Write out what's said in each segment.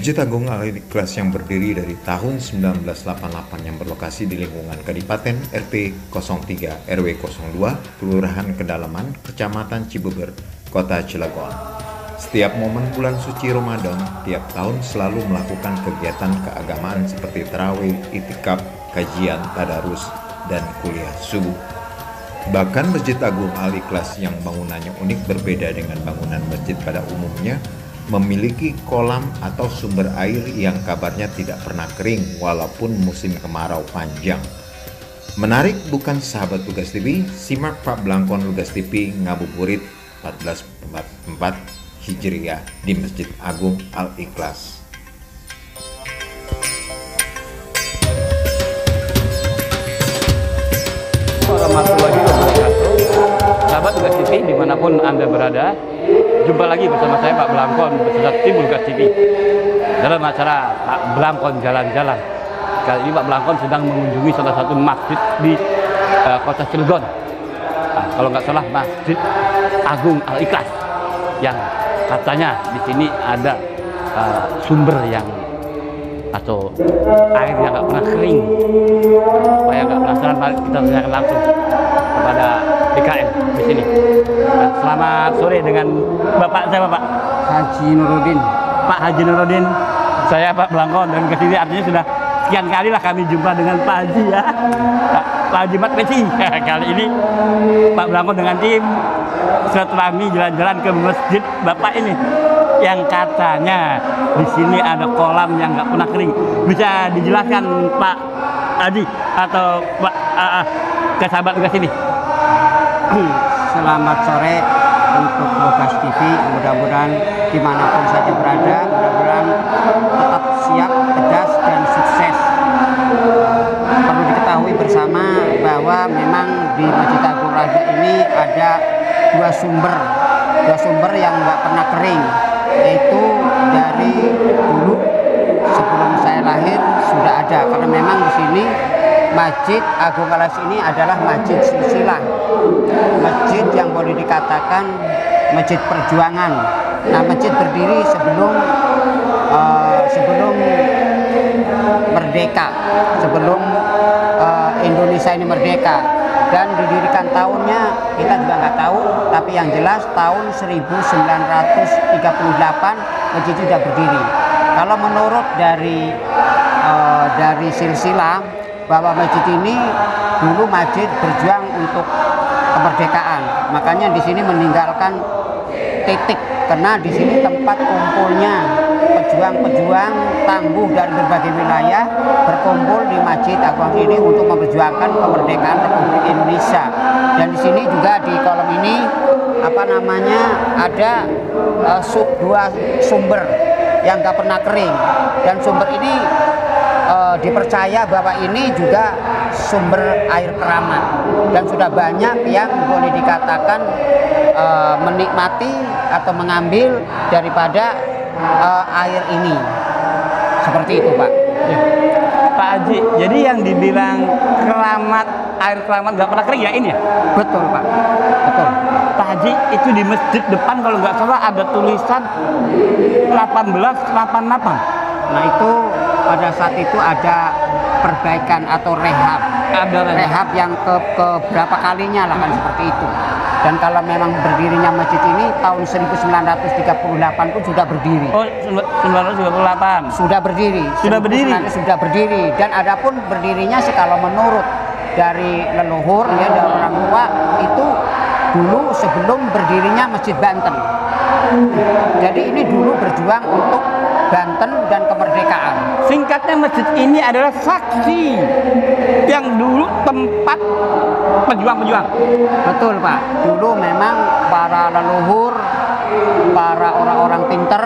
Masjid Agung Al-Ikhlas yang berdiri dari tahun 1988 yang berlokasi di lingkungan Kadipaten RT 03 RW 02 Kelurahan Kedalaman, Kecamatan Cibeber, Kota Cilegon. Setiap momen bulan suci Ramadan, tiap tahun selalu melakukan kegiatan keagamaan seperti terawih, itikaf, kajian, tadarus, dan kuliah subuh. Bahkan Masjid Agung Al-Ikhlas yang bangunannya unik berbeda dengan bangunan masjid pada umumnya memiliki kolam atau sumber air yang kabarnya tidak pernah kering walaupun musim kemarau panjang. Menarik bukan sahabat Tugas TV? Simak Pak Blangkon Tugas TV ngabuburit 1444 Hijriah di Masjid Agung Al-Ikhlas. Sahabat Tugas TV di mana pun Anda berada Jumpa lagi bersama saya Pak Belangkon beserta tim Tugas TV Dalam acara Pak Belangkon Jalan-Jalan. Kali ini Pak Belangkon sedang mengunjungi salah satu masjid di uh, kota Cilegon. Nah, Kalau nggak salah Masjid Agung Al-Ikhlas Yang katanya di sini ada uh, sumber yang atau air yang nggak pernah kering. Supaya nggak penasaran mari kita tanyakan langsung kepada BKM di sini. Nah, selamat sore dengan bapak saya bapak Haji Nurudin. Pak Haji Nurudin. Saya Pak Belangkon dan ke sini artinya sudah sekian kali lah kami jumpa dengan Pak Haji ya. Pak, Pak Haji Mat Peci. Kali ini Pak Belangkon dengan tim silaturahmi jalan-jalan ke masjid bapak ini yang katanya di sini ada kolam yang nggak pernah kering. Bisa dijelaskan Pak Adi atau Pak uh, uh, ke sahabat tugas ini? Selamat sore untuk Bogas TV. Mudah-mudahan di mana pun saja berada, mudah-mudahan tetap siap, tegas, dan sukses. Perlu diketahui bersama bahwa memang di Masjid Agung Raja ini ada dua sumber, dua sumber yang nggak pernah kering, yaitu dari dulu sebelum saya lahir sudah ada. Karena memang di sini Masjid Agung Alas ini adalah masjid silsilah. Masjid yang boleh dikatakan masjid perjuangan. Nah masjid berdiri sebelum uh, sebelum merdeka sebelum uh, Indonesia ini merdeka. Dan didirikan tahunnya kita juga nggak tahu tapi yang jelas tahun 1938 masjid sudah berdiri. Kalau menurut dari uh, dari silsilah bahwa masjid ini dulu masjid berjuang untuk kemerdekaan. Makanya di sini meninggalkan titik karena di sini tempat kumpulnya pejuang-pejuang tangguh dari berbagai wilayah berkumpul di Masjid Agung ini untuk memperjuangkan kemerdekaan Republik Indonesia. Dan di sini juga di kolom ini apa namanya ada uh, sub, dua sumber yang nggak pernah kering dan sumber ini uh, dipercaya bahwa ini juga sumber air keramat dan sudah banyak yang boleh dikatakan uh, menikmati atau mengambil daripada uh, air ini seperti itu Pak. Ya. Pak Haji, jadi yang dibilang keramat air keramat nggak pernah kering ya ini ya? Betul Pak, betul. Pak Haji itu di masjid depan kalau nggak salah ada tulisan 1888. Nah itu pada saat itu ada perbaikan atau rehab. Ada rehab. Yang ke, ke berapa kalinya lah kan seperti itu. Dan kalau memang berdirinya masjid ini tahun 1938 pun sudah berdiri. Oh, 1938. Sudah berdiri. Sudah berdiri. Sudah berdiri. Dan adapun berdirinya sih kalau menurut dari leluhur ya dari orang tua itu dulu sebelum berdirinya Masjid Banten. Jadi ini dulu berjuang untuk Banten dan kemerdekaan. Singkatnya masjid ini adalah saksi yang dulu tempat pejuang-pejuang. Betul Pak. Dulu memang para leluhur, para orang-orang pinter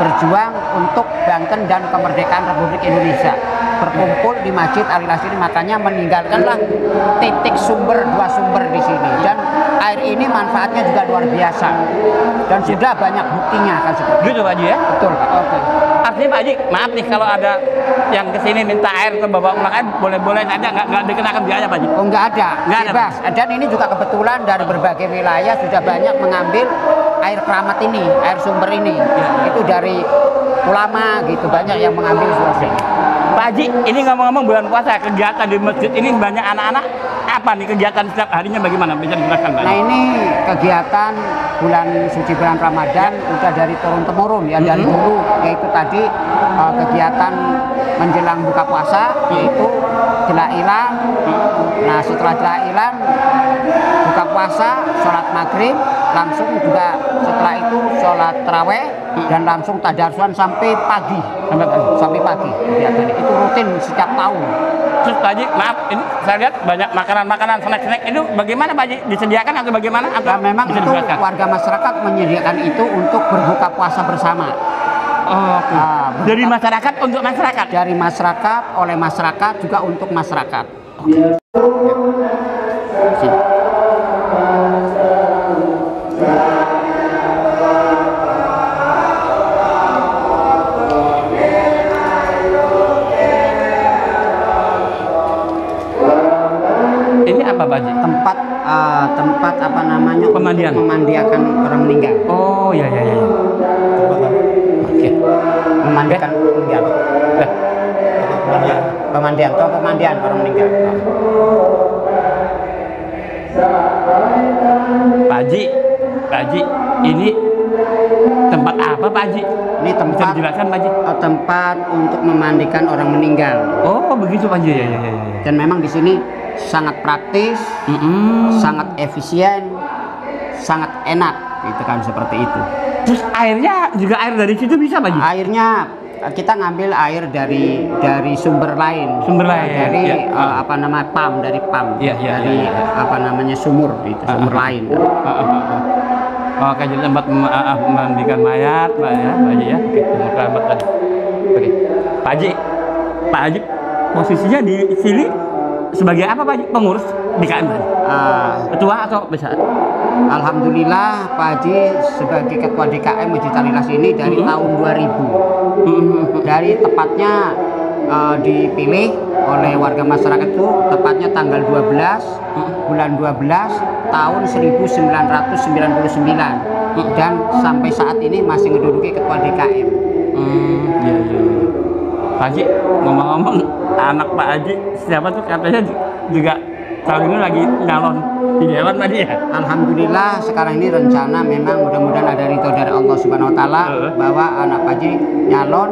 berjuang untuk Banten dan kemerdekaan Republik Indonesia berkumpul di Masjid Al ini makanya meninggalkanlah titik sumber dua sumber di sini dan ini manfaatnya juga luar biasa dan sudah banyak buktinya kan seperti Gitu Pak Haji ya? betul Pak Oke. Artinya Pak Haji, maaf nih kalau ada yang ke sini minta air ke bawa pulang air, boleh-boleh saja nggak nggak dikenakan biaya Pak Haji. oh nggak ada Nggak ada, bebas dan ini juga kebetulan dari berbagai wilayah sudah banyak mengambil air keramat ini air sumber ini Ya. itu dari ulama gitu banyak yang mengambil suasana. Pak Haji, ini ngomong-ngomong bulan puasa, kegiatan di masjid ini banyak anak-anak. Apa nih kegiatan setiap harinya bagaimana? Bisa dijelaskan Pak? Nah ini kegiatan bulan suci bulan Ramadan udah dari turun temurun ya dari Mhm. dulu yaitu tadi eh, kegiatan menjelang buka puasa yaitu gelak ilang. Nah setelah gelak ilang buka puasa, sholat maghrib, langsung juga setelah itu sholat terawih dan langsung tadarsuan sampai pagi Sampai pagi. sampai pagi kegiatan itu rutin setiap tahun. Terus Pak Haji, maaf, ini saya lihat banyak makanan-makanan, snack-snack itu bagaimana Pak Haji? Disediakan atau bagaimana? Atau Dan memang itu warga masyarakat menyediakan itu untuk berbuka puasa bersama. Oh, oke. Ah, berbuka- Dari masyarakat untuk masyarakat. dari masyarakat oleh masyarakat juga untuk masyarakat. Sini. Memandikan meninggal. Dah. Pemandian, atau pemandian orang meninggal. Pak Haji, Pak Haji, ini tempat apa Pak Haji? Ini Bisa tempat dijelaskan Pak Haji? eh, tempat untuk memandikan orang meninggal. Oh, begitu Pak Haji. Ya, ya, ya, ya. Dan memang di sini sangat praktis, Mm-mm. sangat efisien, sangat enak, gitu kan seperti itu. Terus airnya juga air dari situ bisa Pak? Airnya kita ngambil air dari dari sumber lain, Sumber lain, dari ya. eh, apa nama pam, dari pam, Iya, iya, dari iya, iya. apa namanya sumur, itu sumber Ah, ah. lain. Ah, ah, ah, ah. Oke, jadi tempat mem- ah, ah, memandikan mayat, Pak ya, Pak Haji ya. Oke, sumur kerabat tadi. Oke, Pak Haji, Pak Haji, posisinya di sini sebagai apa Pak Haji? Pengurus di KM Pak Haji? Ah, Ketua atau besar? Alhamdulillah Pak Haji sebagai ketua DKM Masjid Alilas ini dari Mhm. tahun 2000. Hmm. Dari tepatnya eh, dipilih oleh warga masyarakat itu tepatnya tanggal 12 bulan 12 tahun 1999 dan sampai saat ini masih menduduki ketua DKM. Hmm, iya. iya. Pak Haji, ngomong-ngomong, anak Pak Haji siapa tuh katanya juga tahun ini lagi nyalon di dewan tadi ya? Alhamdulillah sekarang ini rencana memang mudah-mudahan ada ridho dari Allah Subhanahu wa taala Heeh. bahwa anak Pak Haji nyalon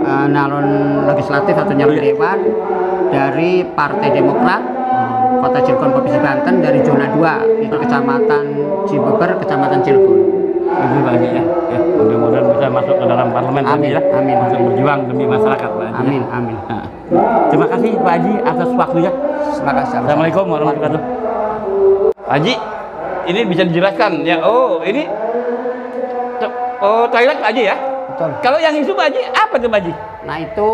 eh, nyalon legislatif atau nyalon Iya. dewan dari Partai Demokrat Kota Cilegon Provinsi Banten dari zona 2 itu Kecamatan Cibeber, Kecamatan Cilegon. Itu Pak Haji ya. ya mudah-mudahan bisa masuk ke dalam parlemen Amin, ya. amin. Untuk berjuang demi masyarakat Pak Haji. ya. Amin, amin. Nah, terima kasih Pak Haji atas waktunya. Assalamualaikum warahmatullahi wabarakatuh. Haji, ini bisa dijelaskan ya. Oh, ini oh toilet Haji ya. Betul. Kalau yang isu Pak Haji apa tuh Haji? Nah itu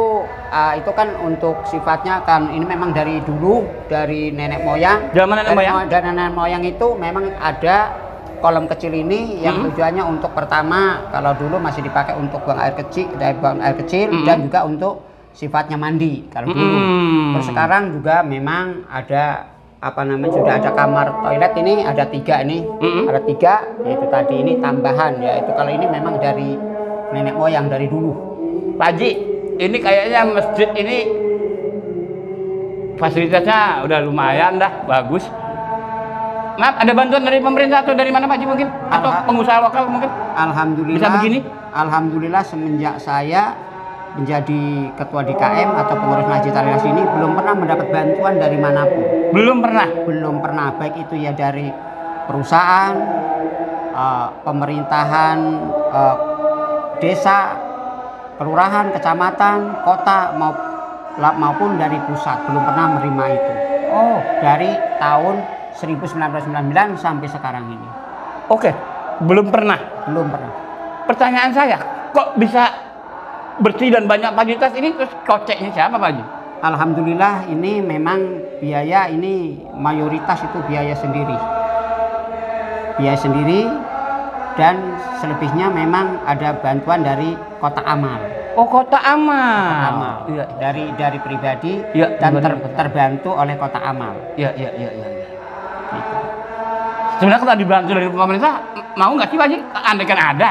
ah, itu kan untuk sifatnya kan ini memang dari dulu dari nenek moyang. Zaman nenek moyang? mo- Dan nenek moyang itu memang ada kolom kecil ini yang Hmm. tujuannya untuk pertama kalau dulu masih dipakai untuk buang air kecil, dari buang air kecil Hmm. dan juga untuk sifatnya mandi kalau dulu. Hmm. Terus sekarang juga memang ada apa namanya sudah ada kamar toilet ini ada tiga ini Hmm. ada tiga yaitu tadi ini tambahan ya itu kalau ini memang dari nenek moyang dari dulu Pak Haji, ini kayaknya masjid ini fasilitasnya udah lumayan dah, bagus. Maaf, ada bantuan dari pemerintah atau dari mana Pak Haji mungkin? Atau Alha- pengusaha lokal mungkin? Alhamdulillah. Bisa begini? Alhamdulillah semenjak saya menjadi ketua DKM atau pengurus Masjid Alilas ini belum pernah mendapat bantuan dari mana pun. Belum pernah. Belum pernah baik itu ya dari perusahaan, eh, pemerintahan eh, desa, kelurahan, kecamatan, kota maupun dari pusat belum pernah menerima itu. Oh, Dari tahun 1999 sampai sekarang ini oke. Belum pernah. belum pernah. Pertanyaan saya, kok bisa bersih dan banyak fasilitas ini terus koceknya siapa Pak Haji? Alhamdulillah ini memang biaya ini mayoritas itu biaya sendiri. Biaya sendiri dan selebihnya memang ada bantuan dari kota amal. Oh, kota amal. Kota amal. Iya, Dari dari pribadi Iya, dan ter- terbantu oleh kota amal. iya, iya, iya. iya. Gitu. Sebenarnya kalau dibantu dari pemerintah, mau nggak sih Pak Haji? Andai kan ada.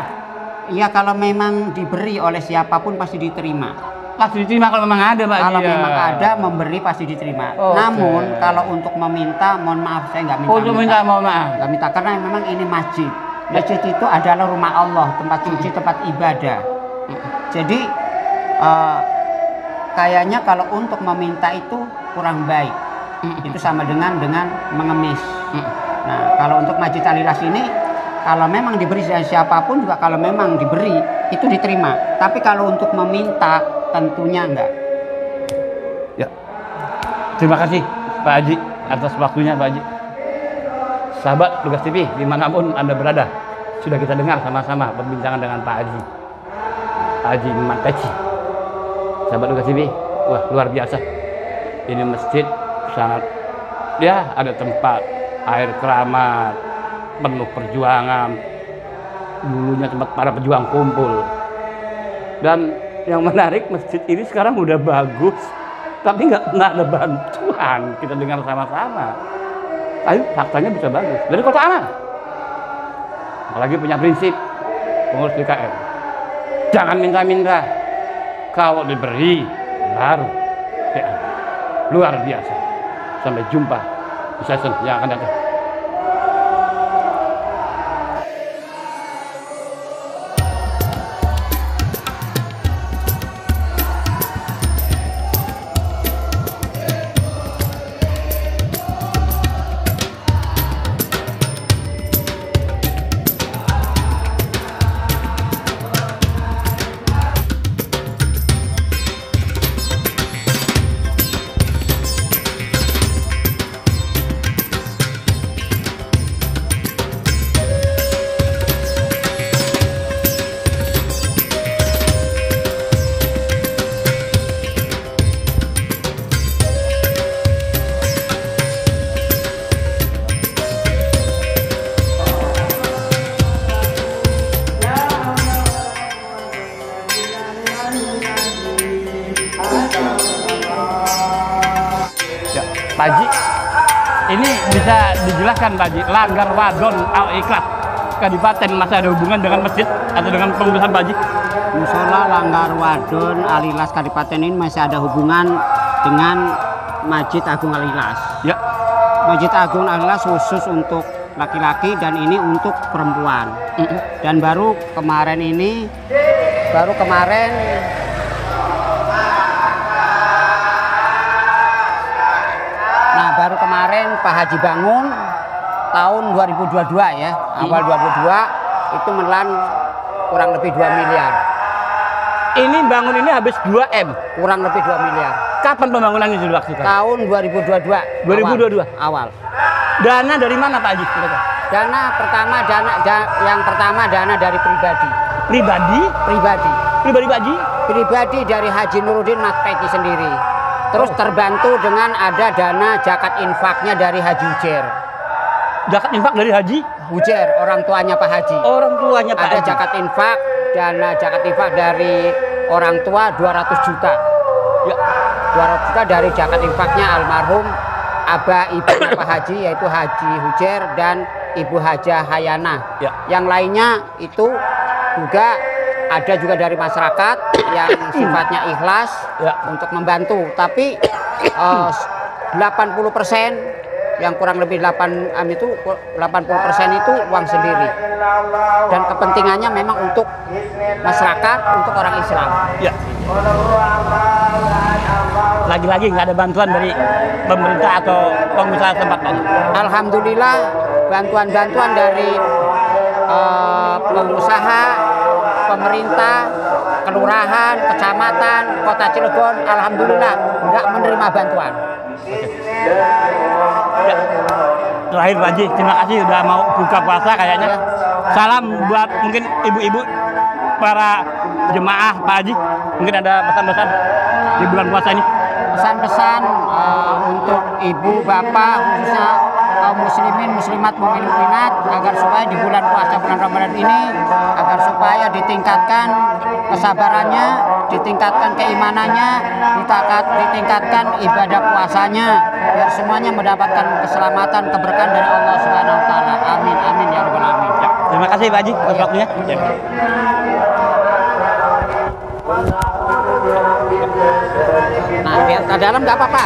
Ya kalau memang diberi oleh siapa pun pasti diterima. Pasti diterima kalau memang ada Pak. Kalau ya. memang ada memberi pasti diterima. Oke. Namun kalau untuk meminta, mohon maaf saya nggak minta. Untuk minta mohon maaf. Nggak minta karena memang ini masjid. Masjid itu adalah rumah Allah, tempat suci, tempat ibadah. Jadi eh, kayaknya kalau untuk meminta itu kurang baik. Itu sama dengan dengan mengemis. Nah, kalau untuk Masjid Alilas ini kalau memang diberi siapa pun juga kalau memang diberi itu diterima. Tapi kalau untuk meminta tentunya enggak. Ya. Terima kasih Pak Haji atas waktunya Pak Haji. Sahabat Tugas TV di mana pun Anda berada, sudah kita dengar sama-sama perbincangan dengan Pak Haji. Pak Haji Mateci. Sahabat Tugas TV, wah luar biasa. Ini masjid sangat, ya ada tempat air keramat, penuh perjuangan. Dulunya tempat para pejuang kumpul. Dan yang menarik masjid ini sekarang udah bagus, tapi nggak pernah ada bantuan. Kita dengar sama-sama. Tapi faktanya bisa bagus. Dari kota aman. Apalagi punya prinsip pengurus DKM. Jangan minta-minta. Kalau diberi, baru. Ya, luar biasa. Sampai jumpa di season yang akan datang. Dijelaskan Pak Haji, langgar wadon al ikhlas Kadipaten masih ada hubungan dengan masjid atau dengan pengurusan Pak Haji? Musola Langgar Wadon Alilas Kadipaten ini masih ada hubungan dengan Masjid Agung Alilas. Ya, Masjid Agung Alilas khusus untuk laki-laki dan ini untuk perempuan. Dan baru kemarin ini baru kemarin kemarin Pak Haji bangun tahun 2022 ya, awal 2022 itu menelan kurang lebih 2 miliar. ini bangun ini habis 2 M. Kurang lebih 2 miliar. Kapan pembangunannya dilakukan? Tahun 2022. 2022? Awal. awal. Dana dari mana Pak Haji? Dana pertama dana da- yang pertama dana dari pribadi. Pribadi? Pribadi. Pribadi Pak Haji? Pribadi dari Haji Nuruddin Mas Peti sendiri. Terus terbantu dengan ada dana zakat infaknya dari Haji Ujer. Zakat infak dari Haji? Ujer orang tuanya Pak Haji. Orang tuanya Pak ada Haji. zakat infak, dana zakat infak dari orang tua 200 juta. Ya, 200 juta dari zakat infaknya almarhum Aba ibunya Pak Haji yaitu Haji Hujer dan Ibu Haja Hayana. Ya. Yang lainnya itu juga ada juga dari masyarakat yang sifatnya ikhlas Ya. untuk membantu. Tapi eh, 80% yang kurang lebih 8 am itu 80% itu uang sendiri. Dan kepentingannya memang untuk masyarakat, untuk orang Islam. ya. Lagi-lagi nggak ada bantuan dari pemerintah atau pengusaha tempat Pak. Alhamdulillah bantuan-bantuan dari eh, pengusaha, pemerintah, kelurahan, kecamatan, kota Cilegon, alhamdulillah nggak menerima bantuan. Ya. Terakhir Pak Haji, terima kasih udah mau buka puasa kayaknya. Ya. Salam buat mungkin ibu-ibu para jemaah Pak Haji. Mungkin ada pesan-pesan di bulan puasa ini. Pesan-pesan eh, untuk ibu, bapak, khususnya kaum muslimin, muslimat, mukmin, mukminat agar supaya di bulan puasa bulan Ramadan ini agar supaya ditingkatkan kesabarannya, ditingkatkan keimanannya, ditingkat, ditingkatkan ibadah puasanya biar semuanya mendapatkan keselamatan, keberkahan dari Allah Subhanahu wa taala. Amin amin ya rabbal alamin. Ya. Terima kasih Pak Haji atas waktunya. Nah, biar dalam nggak apa-apa.